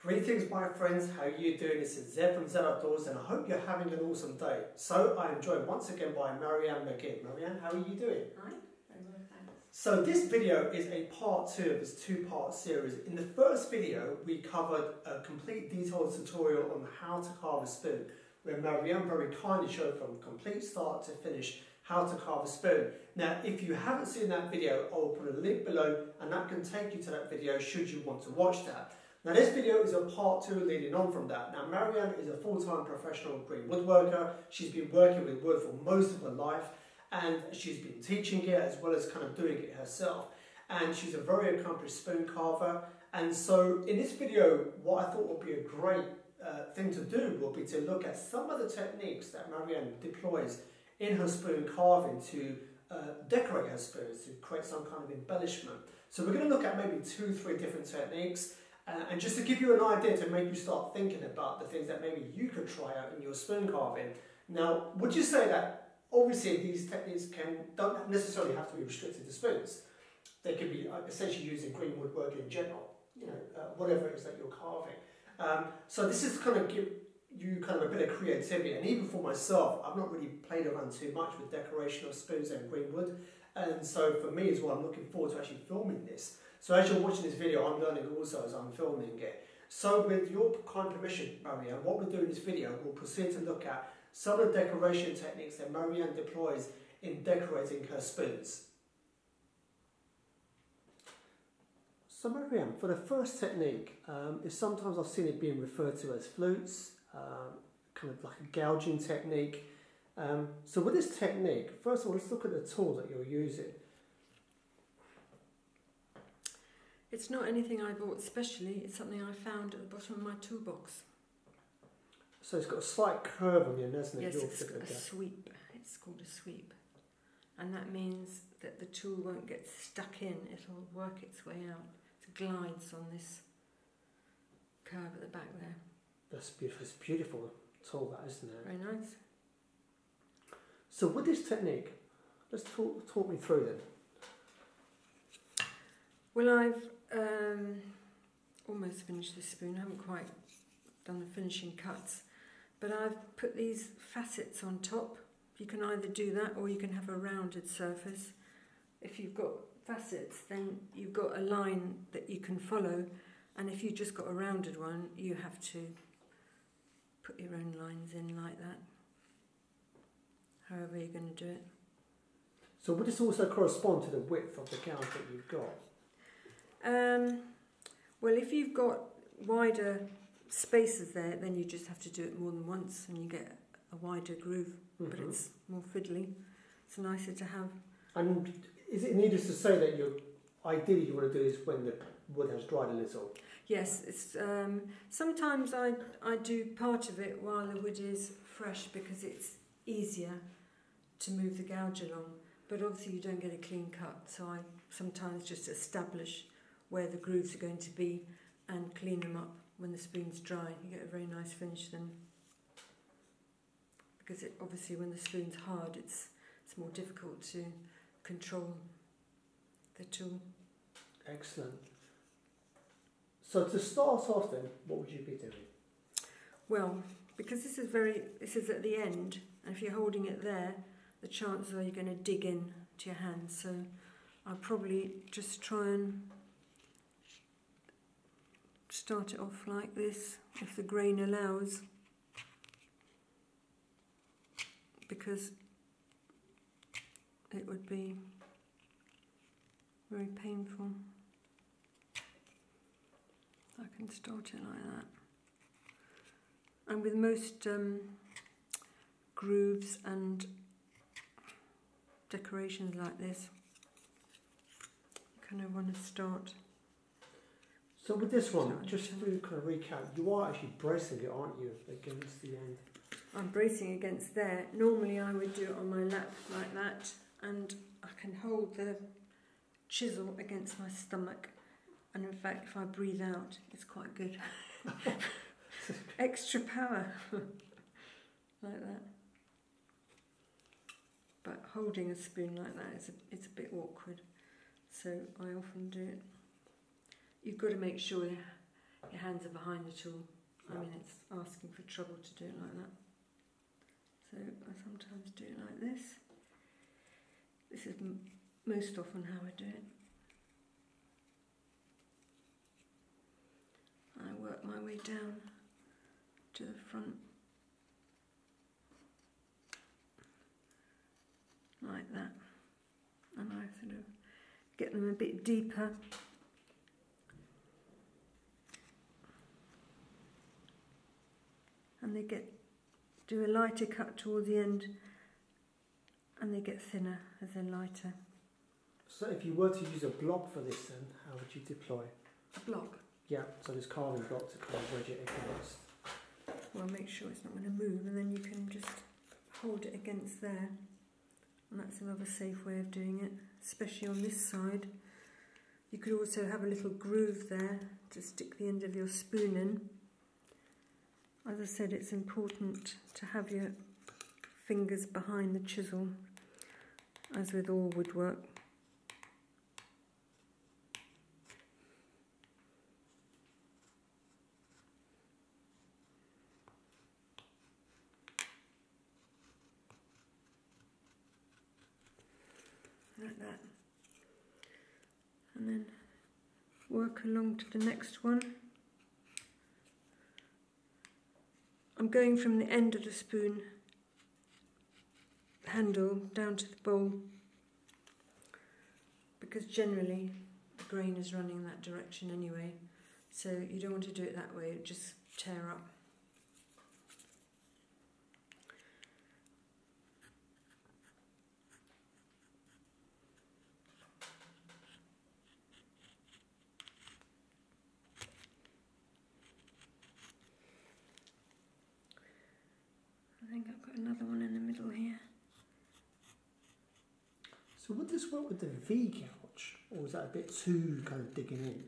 Greetings my friends, how are you doing? This is Zed from Zed Outdoors and I hope you're having an awesome day. So I am joined once again by Maryanne McGinn. Maryanne, how are you doing? Hi, very well, thanks. So this video is a part two of this two-part series. In the first video, we covered a complete detailed tutorial on how to carve a spoon, where Maryanne very kindly showed from complete start to finish how to carve a spoon. Now, if you haven't seen that video, I will put a link below and that can take you to that video should you want to watch that. Now this video is a part two leading on from that. Now Maryanne is a full-time professional green woodworker. She's been working with wood for most of her life and she's been teaching it as well as kind of doing it herself. And she's a very accomplished spoon carver. And so in this video, what I thought would be a great uh, thing to do would be to look at some of the techniques that Maryanne deploys in her spoon carving to uh, decorate her spoons, to create some kind of embellishment. So we're going to look at maybe two, three different techniques uh, and just to give you an idea to make you start thinking about the things that maybe you could try out in your spoon carving. Now, would you say that obviously these techniques can don't necessarily have to be restricted to spoons? They could be uh, essentially used in green woodwork in general, you know, uh, whatever it is that you're carving. Um, so this is kind of give you kind of a bit of creativity. And even for myself, I've not really played around too much with decoration of spoons and green wood. And so for me as well, I'm looking forward to actually filming this. So as you're watching this video, I'm learning also as I'm filming it. So with your kind permission, Maryanne, what we'll do in this video, we'll proceed to look at some of the decoration techniques that Maryanne deploys in decorating her spoons. So Maryanne, for the first technique, um, is sometimes I've seen it being referred to as flutes, um, kind of like a gouging technique. Um, so with this technique, first of all, let's look at the tool that you're using. It's not anything I bought specially, it's something I found at the bottom of my toolbox. So it's got a slight curve on end, hasn't it? Yes, it's a sweep. It's called a sweep. And that means that the tool won't get stuck in, it'll work its way out. It glides on this curve at the back there. That's beautiful. It's beautiful tool, that isn't it? Very nice. So with this technique, let's talk, talk me through then. Well, I've um, almost finished this spoon. I haven't quite done the finishing cuts, but I've put these facets on top. You can either do that or you can have a rounded surface. If you've got facets, then you've got a line that you can follow, and if you've just got a rounded one, you have to put your own lines in like that, however you're going to do it. So would this also correspond to the width of the gouge that you've got? Um, well, if you've got wider spaces there, then you just have to do it more than once and you get a wider groove, Mm-hmm. but it's more fiddly. It's nicer to have. And is it needless to say that you ideally you want to do this when the wood has dried a little? Yes, it's um, sometimes I I do part of it while the wood is fresh because it's easier to move the gouge along. But obviously you don't get a clean cut, so I sometimes just establish where the grooves are going to be and clean them up when the spoon's dry. You get a very nice finish then. Because it, obviously when the spoon's hard, it's it's more difficult to control the tool. Excellent. So to start off then, what would you be doing? Well, because this is very, this is at the end, and if you're holding it there, the chances are you're going to dig in to your hand. So I'll probably just try and start it off like this, if the grain allows, because it would be very painful. I can start it like that. And with most um, grooves and decorations like this, you kind of want to start. So with this one, just to kind of recap, you are actually bracing it, aren't you, against the end? I'm bracing against there. Normally I would do it on my lap like that, and I can hold the chisel against my stomach. And in fact, if I breathe out, it's quite good. Extra power, like that. But holding a spoon like that is a, it's a bit awkward, so I often do it. You've got to make sure your hands are behind the tool. I mean, it's asking for trouble to do it like that. So I sometimes do it like this. This is most often how I do it. I work my way down to the front. Like that. And I sort of get them a bit deeper. And they get do a lighter cut toward the end and they get thinner as they're lighter. So if you were to use a block for this then, how would you deploy? A block. Yeah, so this carving block to kind of wedge it against. Well, make sure it's not going to move, and then you can just hold it against there. And that's another safe way of doing it, especially on this side. You could also have a little groove there to stick the end of your spoon in. As I said, it's important to have your fingers behind the chisel, as with all woodwork. like that. And then work along to the next one. I'm going from the end of the spoon handle down to the bowl because generally the grain is running that direction anyway so you don't want to do it that way, it just tear up. Another one in the middle here. So would this work with the V gouge, or is that a bit too kind of digging in?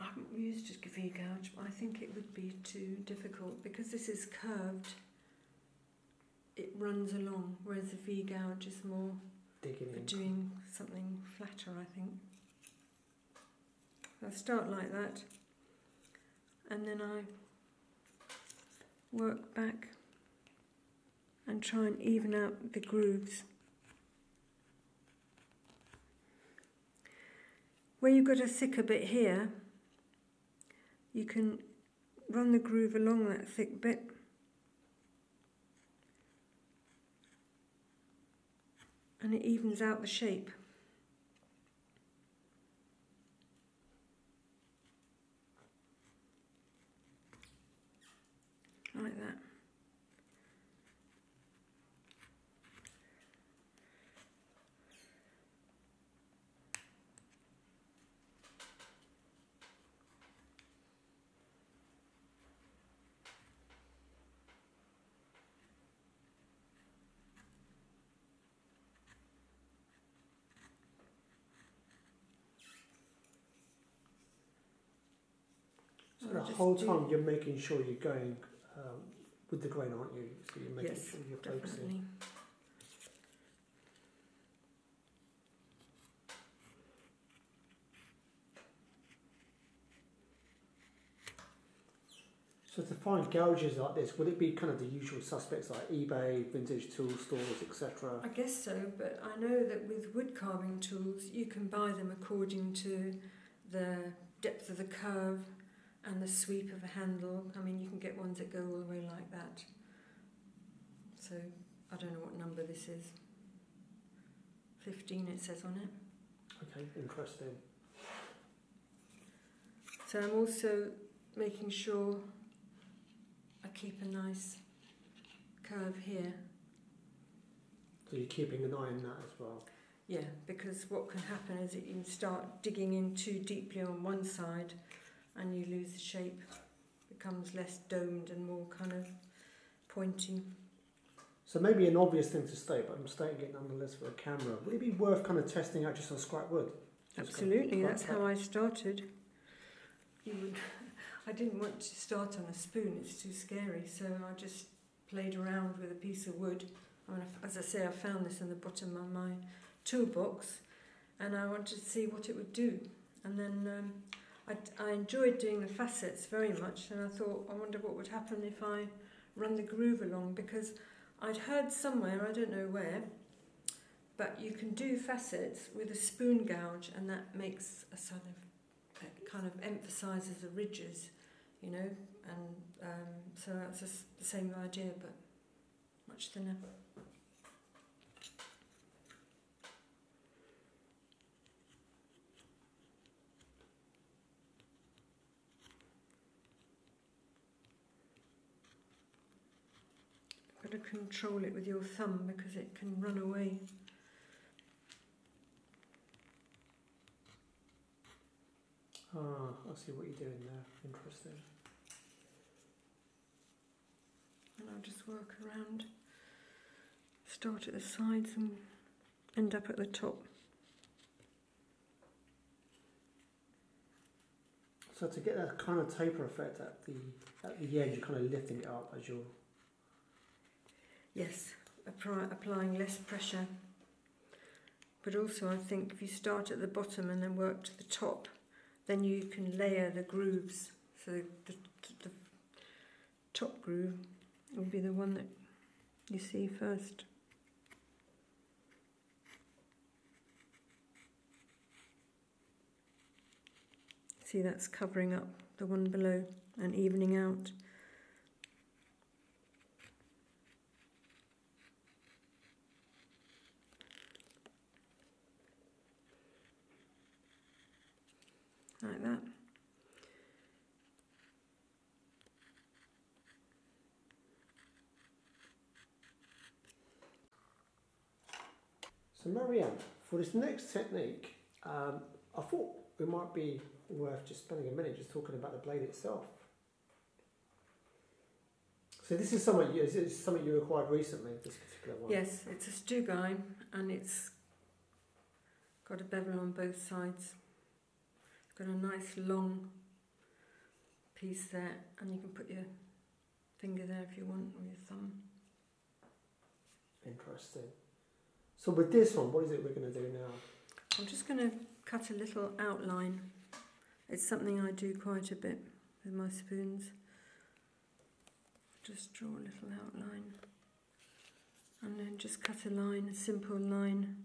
I haven't used a V gouge, but I think it would be too difficult because this is curved. It runs along, whereas the V gouge is more Digging for in. doing something flatter, I think. I start like that, and then I work back and try and even out the grooves. Where you've got a thicker bit here, you can run the groove along that thick bit. And it evens out the shape. Like that. So I'll the whole time you're making sure you're going with the grain, aren't you? So you're making Yes, sure you're focusing. Definitely. So to find gouges like this, would it be kind of the usual suspects like eBay, vintage tool stores, etc.? I guess so, but I know that with wood carving tools, you can buy them according to the depth of the curve and the sweep of a handle. I mean, you can get ones that go all the way like that. So I don't know what number this is. 15 it says on it. Okay, interesting. So I'm also making sure I keep a nice curve here. So you're keeping an eye on that as well. Yeah, because what can happen is that you can start digging in too deeply on one side and you lose the shape. becomes less domed and more kind of pointy. So maybe an obvious thing to state, but I'm stating it nonetheless for a camera. Would it be worth kind of testing out just on scrap wood? Just kind of Absolutely, that's how I started. You would, I didn't want to start on a spoon, it's too scary, so I just played around with a piece of wood. I mean, as I say, I found this in the bottom of my toolbox and I wanted to see what it would do. And then um, I, I enjoyed doing the facets very much, and I thought, I wonder what would happen if I run the groove along because I'd heard somewhere, I don't know where, but you can do facets with a spoon gouge, and that makes a sort of it kind of emphasises the ridges, you know, and um, so that's the same idea, but much thinner. Got to control it with your thumb because it can run away. Ah, I see what you're doing there. Interesting. And I'll just work around, start at the sides and end up at the top. So to get that kind of taper effect at the at the edge, you're kind of lifting it up as you're. Yes, apply, applying less pressure. But also, I think if you start at the bottom and then work to the top, then you can layer the grooves. So the, the, the top groove will be the one that you see first. See, that's covering up the one below and evening out. Like that. So Maryanne, for this next technique, um, I thought it might be worth just spending a minute just talking about the blade itself. So this is something you, is something you acquired recently, this particular one? Yes, it's a Stugine and it's got a bevel on both sides. Got a nice long piece there and you can put your finger there if you want or your thumb. Interesting. So with this one, what is it we're going to do now? I'm just going to cut a little outline. It's something I do quite a bit with my spoons. Just draw a little outline and then just cut a line, a simple line,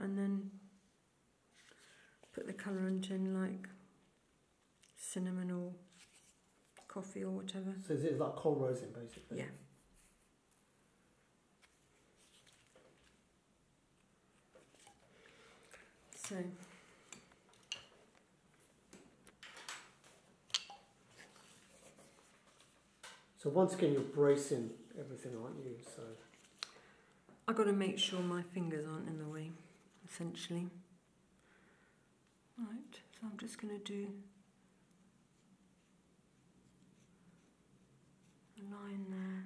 and then put the colourant in like cinnamon or coffee or whatever. So is it like kolrosing basically? Yeah. So So once again, you're bracing everything, aren't you? So I've got to make sure my fingers aren't in the way, essentially. Right, so I'm just going to do a line there.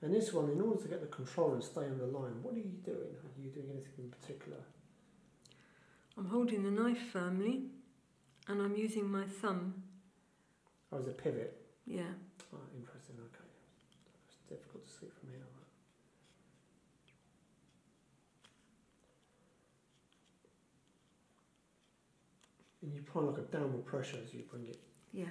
and this one, in order to get the control and stay on the line, what are you doing? Are you doing anything in particular? I'm holding the knife firmly and I'm using my thumb. Oh, or is a pivot? Yeah, Oh, interesting. Okay, it's difficult to see from here. Right? And you apply like a downward pressure as you bring it. yeah.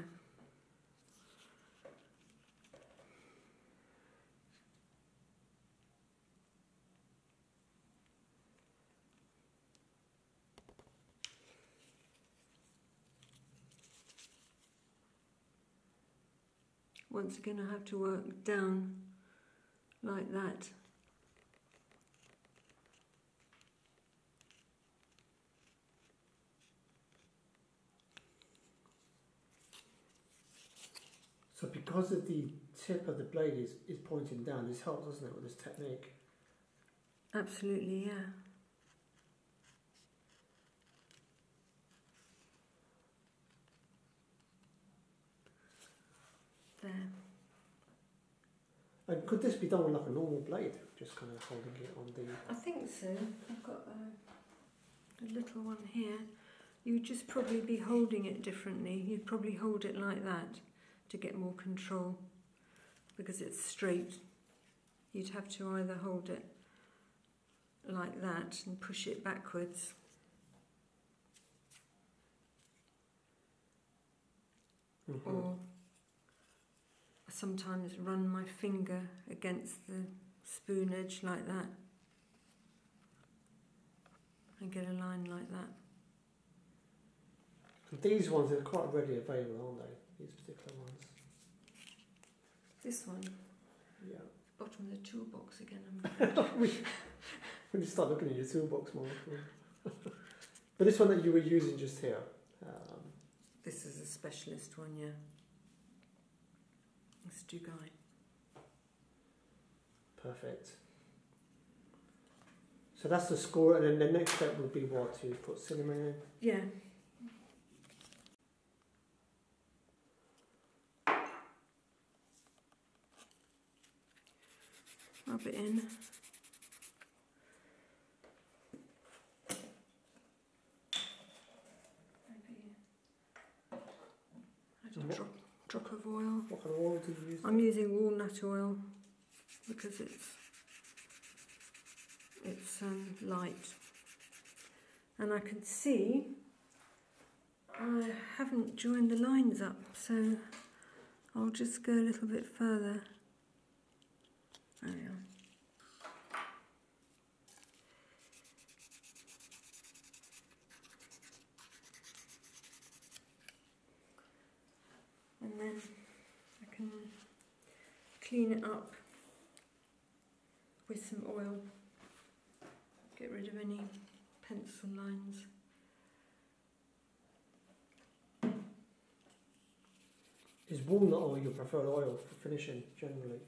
Once again, I have to work down like that. So because of the tip of the blade is, is pointing down, this helps, doesn't it, with this technique? Absolutely, yeah. There. And could this be done with like a normal blade, just kind of holding it on the? I think so. I've got a, a little one here. You'd just probably be holding it differently. You'd probably hold it like that to get more control because it's straight. You'd have to either hold it like that and push it backwards. Mhm. Or I sometimes run my finger against the spoon edge like that and get a line like that. These ones are quite readily available, aren't they? These particular ones. This one, Yeah. bottom of the toolbox again. We to start looking at your toolbox more. but this one that you were using just here. Um, This is a specialist one, yeah. It's Dugai. perfect. So that's the score, and then the next step would be what? To put cinnamon in. Yeah. It in. Add a drop, drop of oil. What kind of oil do you use? I'm using walnut oil because it's it's um, light, and I can see I haven't joined the lines up, so I'll just go a little bit further. There we are. And then I can clean it up with some oil. Get rid of any pencil lines. Is walnut oil your preferred oil for finishing generally?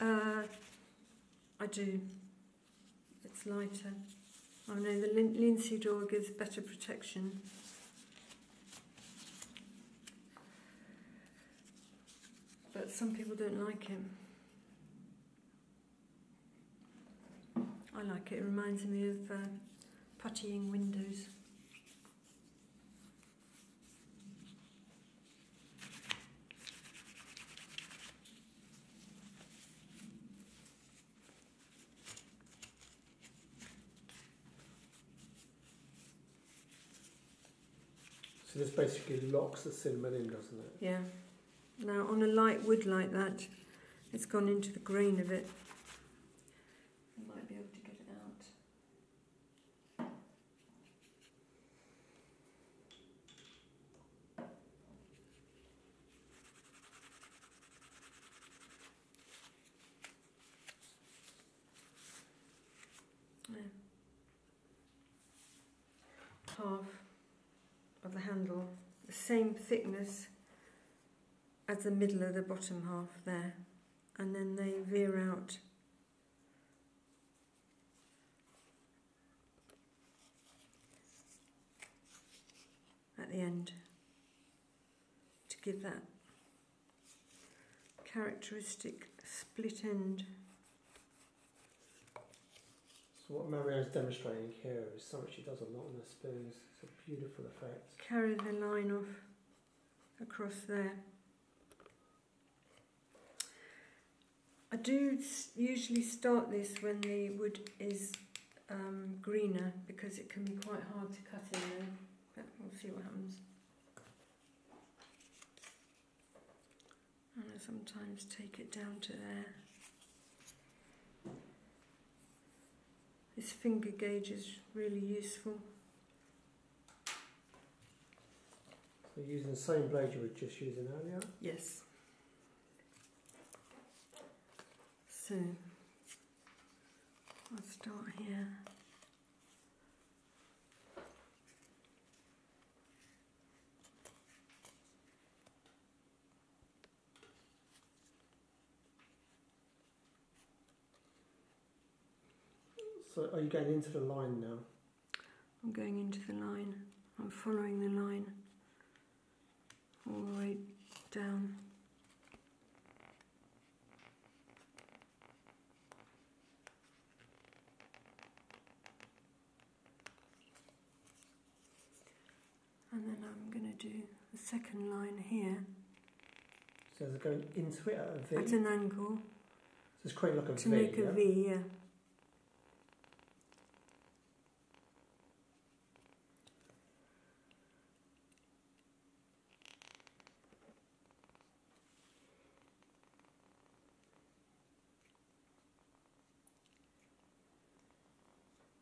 Uh, I do. It's lighter. I know the lin- linseed oil gives better protection. But some people don't like it. I like it. It reminds me of uh, puttying windows. So this basically locks the cinnamon in, doesn't it? Yeah. Now on a light wood like that, it's gone into the grain of it. I might be able to get it out. Half of the handle, the same thickness as the middle of the bottom half there, and then they veer out. At the end to give that characteristic split end. So what Maryanne's demonstrating here is something she does a lot on her spoons. It's a beautiful effect. Carry the line off across there. I do usually start this when the wood is um, greener because it can be quite hard to cut in there. But we'll see what happens. And I sometimes take it down to there. This finger gauge is really useful. So you're using the same blade you were just using earlier. Yes. So I'll start here. So are you getting into the line now? I'm going into the line. I'm following the line all the way down. And then I'm going to do the second line here So they're going into it at a V. at an angle. So Just create like a to V. make a yeah? V, yeah.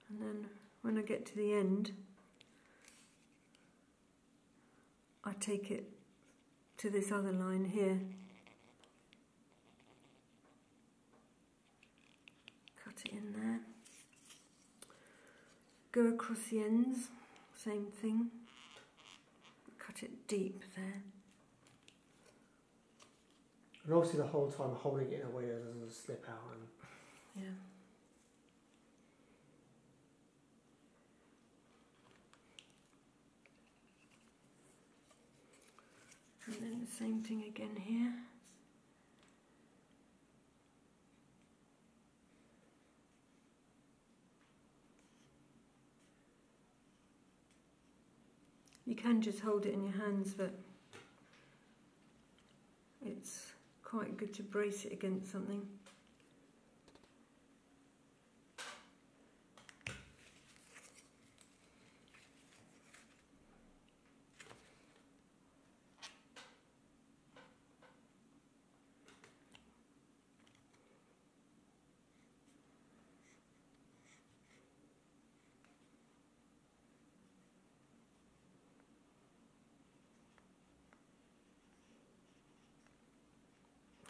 And then when I get to the end, I take it to this other line here. Cut it in there. Go across the ends, same thing. Cut it deep there. And obviously the whole time holding it in a way that it doesn't slip out and Yeah. And then the same thing again here. You can just hold it in your hands, but it's quite good to brace it against something.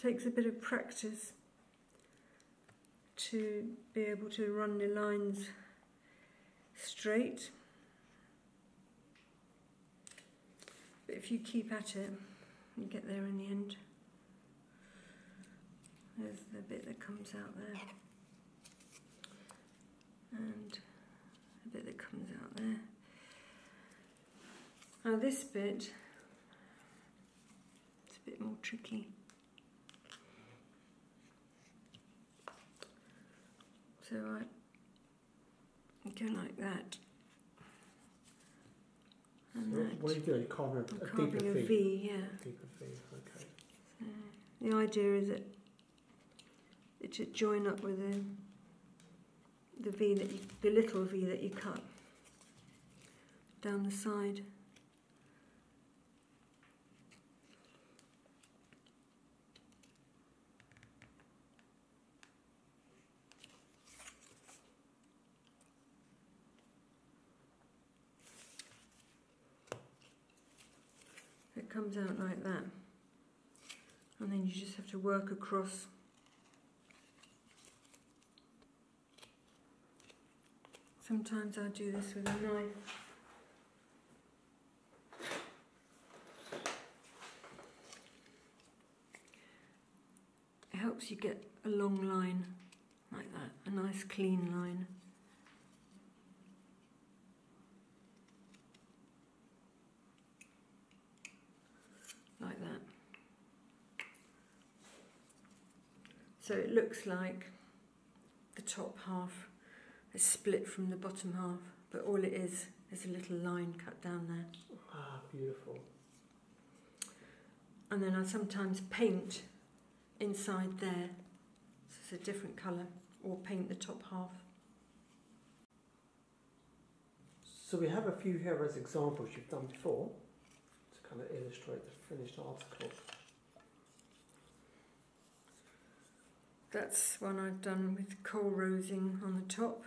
Takes a bit of practice to be able to run the lines straight. But if you keep at it, you get there in the end. There's the bit that comes out there. And a bit that comes out there. Now this bit, it's a bit more tricky. So I go like that. And So that. what are you doing? You're carving a, a carving deeper a V. V, yeah. Deeper V, okay. So the idea is that it should join up with the the V that you, the little V that you cut down the side. Comes out like that. And then you just have to work across. Sometimes I do this with a knife. It helps you get a long line like that, a nice clean line. Like that. So it looks like the top half is split from the bottom half, but all it is is a little line cut down there. Ah, beautiful. And then I sometimes paint inside there, so it's a different colour, or paint the top half. So we have a few here as examples you've done before to kind of illustrate the finished article. That's one I've done with kolrosing on the top,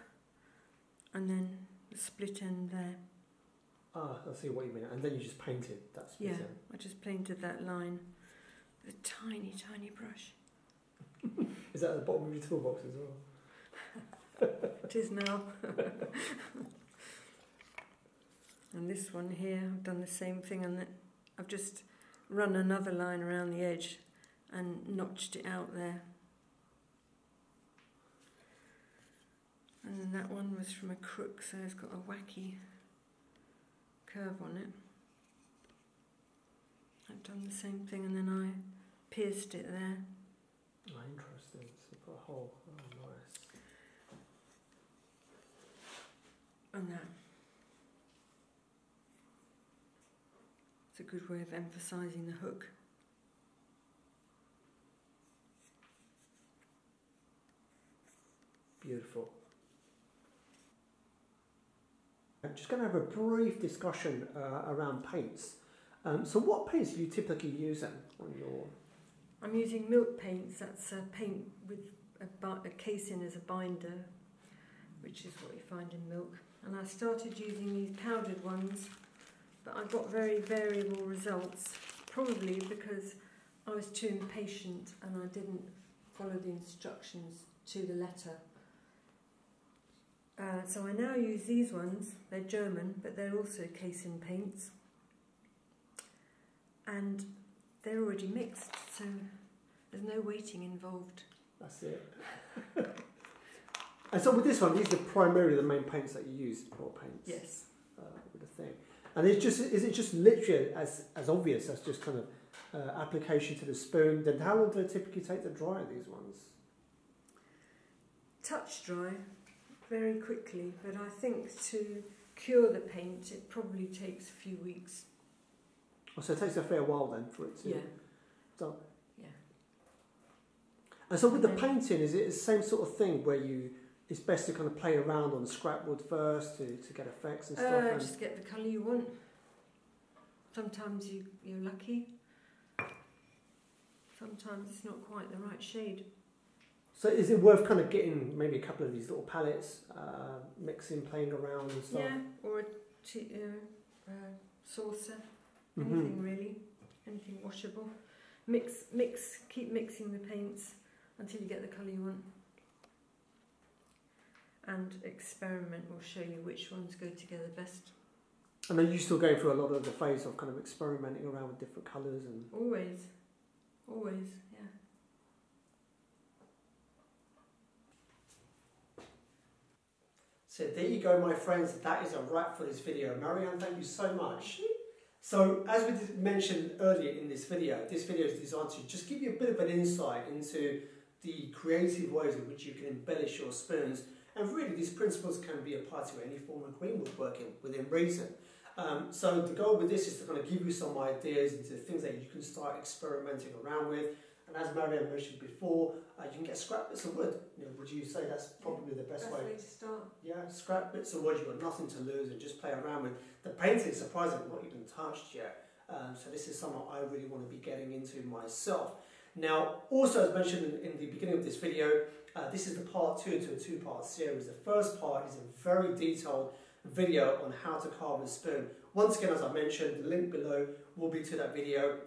and then the split end there. Ah, I see what you mean. And then you just painted that split Yeah, end. I just painted that line with a tiny, tiny brush. Is that at the bottom of your toolbox as well? It is now. and this one here, I've done the same thing, and that I've just run another line around the edge and notched it out there. And then that one was from a crook, so it's got a wacky curve on it. I've done the same thing, and then I pierced it there. Ah, interesting. So you've a hole. Oh, nice. And that. It's a good way of emphasising the hook. Beautiful. I'm just going to have a brief discussion uh, around paints. Um, so, what paints are you typically using on your? I'm using milk paints. That's a paint with a, a casein as a binder, which is what you find in milk. And I started using these powdered ones, but I got very variable results. Probably because I was too impatient and I didn't follow the instructions to the letter. Uh, so I now use these ones. They're German, but they're also casein paints. And they're already mixed, so there's no waiting involved. That's it. and so with this one, these are primarily the main paints that you use, pour paints. Yes. Uh, with the thing. And it's just is it just literally as as obvious as just kind of uh, application to the spoon? Then how long do they typically take to dry these ones? Touch dry, very quickly, but I think to cure the paint, it probably takes a few weeks. Oh, so it takes a fair while then for it to. Yeah. So, yeah. And so with the painting, is it the same sort of thing where you it's best to kind of play around on scrap wood first to, to get effects and stuff? Uh, and- just get the colour you want. Sometimes you, you're lucky. Sometimes it's not quite the right shade. So is it worth kind of getting maybe a couple of these little palettes, uh, mixing, playing around and stuff? Yeah, or a t- uh, uh, saucer, Mhm. anything really, anything washable. Mix, mix, keep mixing the paints until you get the colour you want. And experiment will show you which ones go together best. And are you still going through a lot of the phase of kind of experimenting around with different colours and Always, always, yeah. So there you go, my friends. That is a wrap for this video. Maryanne, thank you so much. So as we mentioned earlier in this video, this video is designed to just give you a bit of an insight into the creative ways in which you can embellish your spoons. And really, these principles can be applied to any form of green working within reason. Um, so the goal with this is to kind of give you some ideas into things that you can start experimenting around with. And as Maryanne mentioned before, uh, you can get scrap bits of wood. You know, would you say that's probably the best Best way? way to start. Yeah, scrap bits of wood, you've got nothing to lose and just play around with. The painting, surprisingly, not even touched yet. Um, so this is something I really want to be getting into myself. Now, also as mentioned in, in the beginning of this video, uh, this is the part two to a two-part series. The first part is a very detailed video on how to carve a spoon. Once again, as I mentioned, the link below will be to that video.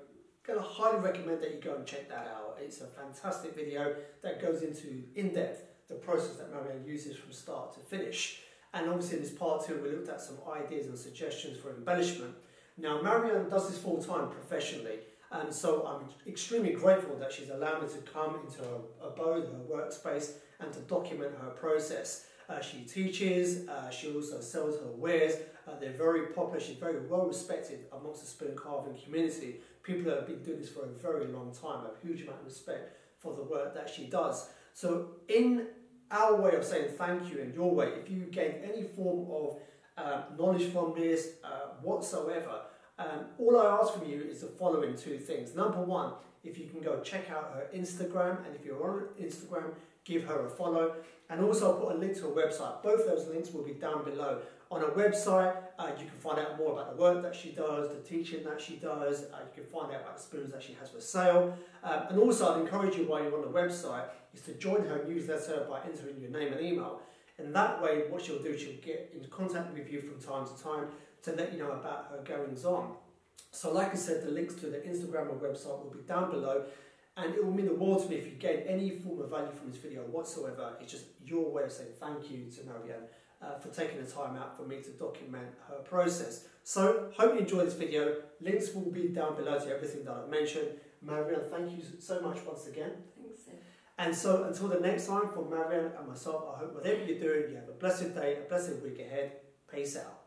Gonna highly recommend that you go and check that out. It's a fantastic video that goes into in depth the process that Maryanne uses from start to finish. And obviously, in this part two, we looked at some ideas and suggestions for embellishment. Now, Maryanne does this full time professionally, and so I'm extremely grateful that she's allowed me to come into her abode, her workspace, and to document her process. Uh, she teaches, uh, she also sells her wares. Uh, they're very popular, she's very well respected amongst the spoon carving community. People that have been doing this for a very long time have a huge amount of respect for the work that she does. So, in our way of saying thank you and your way, if you gain any form of uh, knowledge from this uh, whatsoever, um, all I ask from you is the following two things. Number one, if you can go check out her Instagram, and if you're on Instagram, give her a follow. And also, I'll put a link to her website. Both those links will be down below. On her website, uh, you can find out more about the work that she does, the teaching that she does. Uh, you can find out about the spoons that she has for sale. Um, and also, I'd encourage you while you're on the website is to join her newsletter by entering your name and email. And that way, what she'll do, she'll get in contact with you from time to time to let you know about her goings on. So, like I said, the links to the Instagram and website will be down below. And it will mean the world to me if you gain any form of value from this video whatsoever. It's just your way of saying thank you to Maryanne uh, for taking the time out for me to document her process. So, hope you enjoy this video. Links will be down below to everything that I've mentioned. Maryanne, thank you so much once again. Thanks. And so, until the next time, from Maryanne and myself, I hope whatever you're doing, you have a blessed day, a blessed week ahead. Peace out.